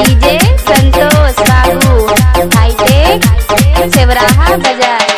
DJ संतोष बाबू hi tech सेवराहा बाज़ार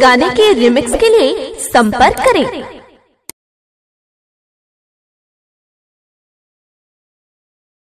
गाने के रिमिक्स के लिए संपर्क करें।